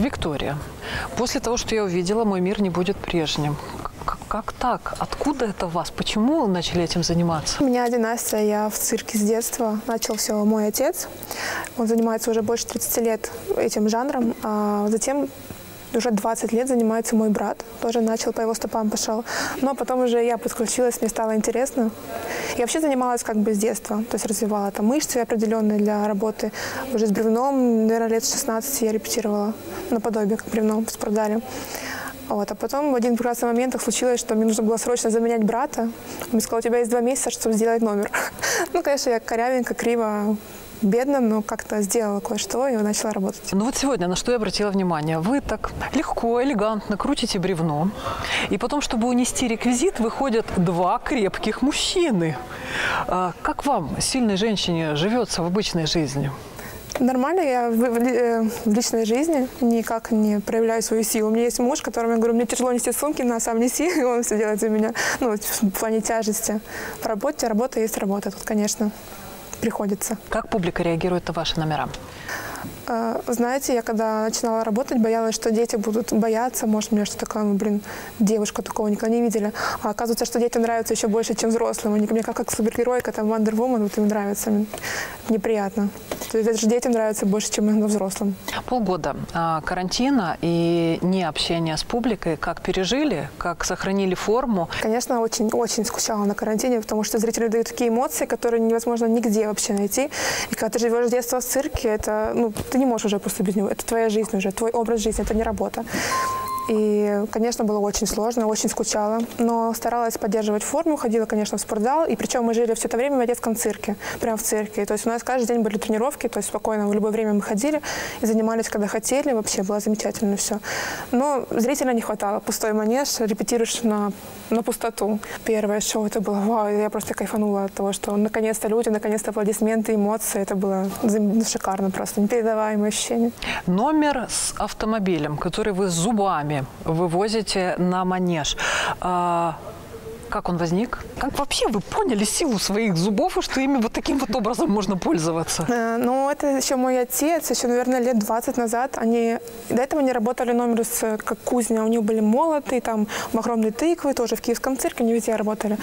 Виктория, после того, что я увидела, мой мир не будет прежним. Как, как так? Откуда это у вас? Почему начали этим заниматься? У меня династия, я в цирке с детства. Начал все мой отец. Он занимается уже больше 30 лет этим жанром. А затем уже 20 лет занимается мой брат. Тоже начал по его стопам пошел. Но потом уже я подключилась, мне стало интересно. Я вообще занималась как бы с детства. То есть развивала там мышцы определенные для работы. Уже с бревном, наверное, лет 16 я репетировала наподобие, как бревном в спортзале. Вот. А потом в один прекрасный момент случилось, что мне нужно было срочно заменять брата. Он мне сказал, у тебя есть два месяца, чтобы сделать номер. Ну, конечно, я корявенько, криво бедно, но как-то сделала кое-что и начала работать. Ну вот сегодня на что я обратила внимание. Вы так легко, элегантно крутите бревно. И потом, чтобы унести реквизит, выходят два крепких мужчины. А как вам, сильной женщине, живется в обычной жизни? Нормально, я в, в, э, в личной жизни никак не проявляю свою силу. У меня есть муж, которому я говорю, мне тяжело нести сумки, на сам неси, и он все делает за меня. Ну, в плане тяжести. В работе работа есть работа тут, конечно приходится. Как публика реагирует на ваши номера? А, знаете, я когда начинала работать, боялась, что дети будут бояться. Может, мне что такое, ну, блин, девушка такого никогда не видели. А оказывается, что детям нравится еще больше, чем взрослым. Они мне как, как супергеройка, там, Wonder Woman, вот им нравится. Неприятно. То есть это же детям нравится больше, чем именно взрослым. Полгода а, карантина и не общения с публикой. Как пережили? Как сохранили форму? Конечно, очень-очень скучала на карантине, потому что зрители дают такие эмоции, которые невозможно нигде вообще найти. И когда ты живешь с детства в цирке, это, ну, ты не можешь уже просто без него. Это твоя жизнь уже, твой образ жизни, это не работа. И, конечно, было очень сложно, очень скучала, но старалась поддерживать форму, ходила, конечно, в спортзал, и причем мы жили все это время в детском цирке, прямо в цирке. То есть у нас каждый день были тренировки, то есть спокойно в любое время мы ходили и занимались, когда хотели, вообще было замечательно все. Но зрителя не хватало, пустой манеж, репетируешь на, на пустоту. Первое шоу, это было вау, я просто кайфанула от того, что наконец-то люди, наконец-то аплодисменты, эмоции, это было шикарно просто, непередаваемое ощущение. Номер с автомобилем, который вы зубами вывозите на манеж. А, как он возник? Как вообще вы поняли силу своих зубов и что ими вот таким вот образом можно пользоваться? Э, ну, это еще мой отец, еще, наверное, лет 20 назад. Они до этого они работали номер с как кузня. У них были молоты, там огромные тыквы, тоже в киевском цирке, они везде работали.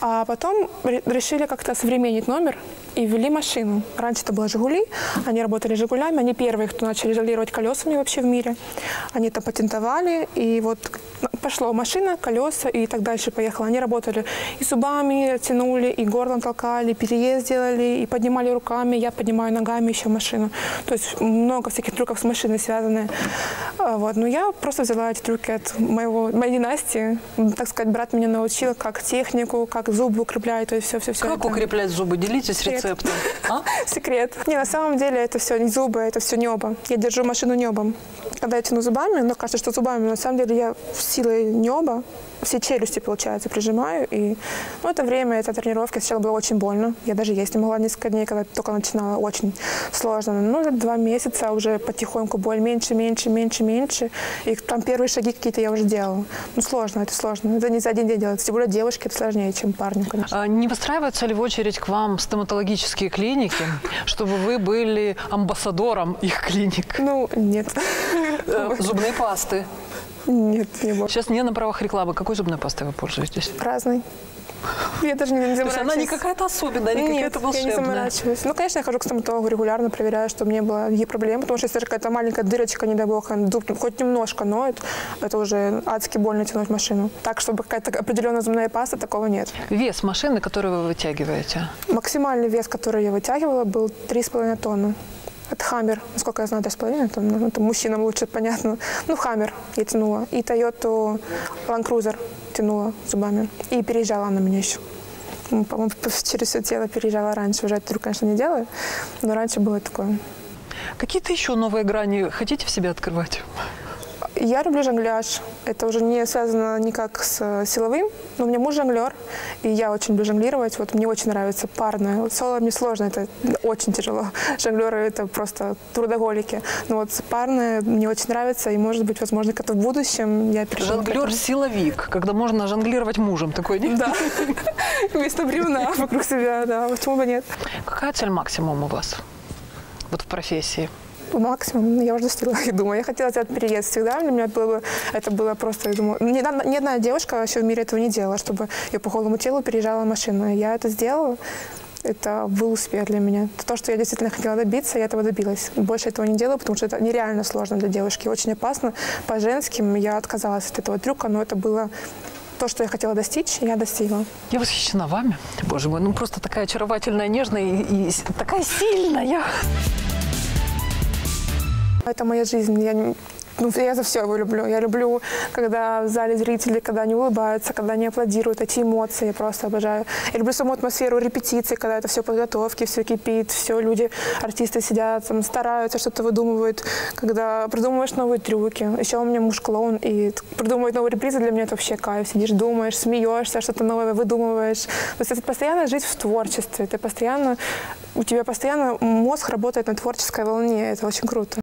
А потом решили как-то современнить номер и ввели машину. Раньше это было «Жигули», они работали «Жигулями», они первые, кто начали изолировать колесами вообще в мире. Они это патентовали, и вот пошла машина, колеса и так дальше поехала. Они работали и зубами тянули, и горлом толкали, переезд делали, и поднимали руками, я поднимаю ногами еще машину. То есть много всяких трюков с машиной связаны. А, вот. Но я просто взяла эти трюки от моего, моей династии. Так сказать, брат меня научил, как технику, как зубы укреплять, то есть все-все-все. Как это. укреплять зубы? Делитесь Секрет. рецептом. А? Секрет. Не, на самом деле это все не зубы, это все небо. Я держу машину небом. Когда я тяну зубами, но кажется, что зубами, на самом деле я силой неба все челюсти, получается, прижимаю. И ну, это время, эта тренировка сначала было очень больно. Я даже есть не могла несколько дней, когда только начинала, очень сложно. Ну, за два месяца уже потихоньку боль меньше, меньше, меньше, меньше. И там первые шаги какие-то я уже делала. Ну, сложно, это сложно. Это не за один день делается. Тем более девушки это сложнее, чем парни, конечно. А не выстраиваются ли в очередь к вам стоматологические клиники, чтобы вы были амбассадором их клиник? Ну, нет. Э, зубные пасты. Нет, не было. Сейчас не на правах рекламы. Какой зубной пастой вы пользуетесь? Разной. Я даже не заморачиваюсь. То есть она не какая-то особенная, не какая-то волшебная? я не заморачиваюсь. Ну, конечно, я хожу к стоматологу регулярно, проверяю, чтобы не было ей проблем, потому что если какая-то маленькая дырочка, не дай бог, зуб хоть немножко ноет, это уже адски больно тянуть машину. Так, чтобы какая-то определенная зубная паста, такого нет. Вес машины, которую вы вытягиваете? Максимальный вес, который я вытягивала, был 3,5 тонны. Это Хаммер, насколько я знаю, 3,5, там, ну, там мужчинам лучше понятно. Ну, Хаммер я тянула. И Toyota Land Cruiser тянула зубами. И переезжала она меня еще. Ну, по-моему, через все тело переезжала раньше. Уже это, конечно, не делаю, но раньше было такое. Какие-то еще новые грани хотите в себе открывать? Я люблю жонгляж. Это уже не связано никак с э, силовым, но у меня муж жонглер, и я очень люблю жонглировать. Вот мне очень нравится парное. Соло мне сложно, это очень тяжело. Жонглеры – это просто трудоголики. Но вот парное мне очень нравится, и, может быть, возможно, как-то в будущем я перейду Жонглер-силовик, когда можно жонглировать мужем, такой, нет? Да. Вместо бревна вокруг себя, да. Почему бы нет? Какая цель максимум у вас? Вот в профессии? Максимум, я уже достигла, я думаю. Я хотела сделать переезд всегда, для меня было бы, это было просто, я думаю, ни, ни одна девушка вообще в мире этого не делала, чтобы ее по голому телу переезжала машина. Я это сделала, это был успех для меня. То, что я действительно хотела добиться, я этого добилась. Больше этого не делаю, потому что это нереально сложно для девушки, очень опасно. По женским я отказалась от этого трюка, но это было то, что я хотела достичь, я достигла. Я восхищена вами. Боже мой, ну просто такая очаровательная, нежная и, и такая сильная. Это моя жизнь. Я, ну, я за все его люблю. Я люблю, когда в зале зрители, когда они улыбаются, когда они аплодируют, эти эмоции я просто обожаю. Я люблю саму атмосферу репетиции, когда это все подготовки, все кипит, все люди, артисты сидят, там, стараются, что-то выдумывают, когда придумываешь новые трюки. Еще у меня муж клоун, и т- придумывать новые репризы для меня это вообще кайф. Сидишь, думаешь, смеешься, что-то новое выдумываешь. То есть это постоянно жить в творчестве. Ты постоянно, у тебя постоянно мозг работает на творческой волне. Это очень круто.